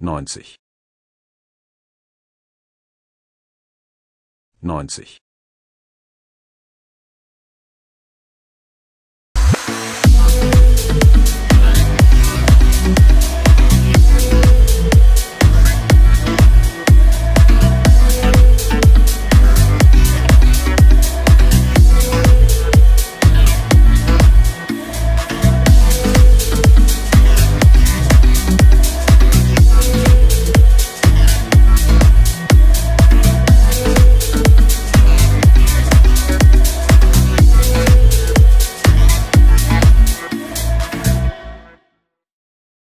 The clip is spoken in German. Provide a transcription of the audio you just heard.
neunzig. Neunzig.